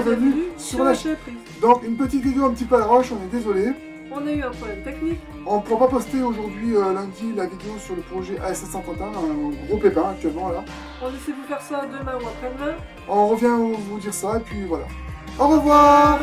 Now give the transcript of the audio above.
bienvenue sur la chaîne. Donc une petite vidéo un petit peu à la roche, on est désolé. On a eu un problème technique. On ne pourra pas poster aujourd'hui euh, lundi la vidéo sur le projet AS 731, un gros pépin actuellement là. On essaie de vous faire ça demain ou après-demain. On revient vous dire ça et puis voilà. Au revoir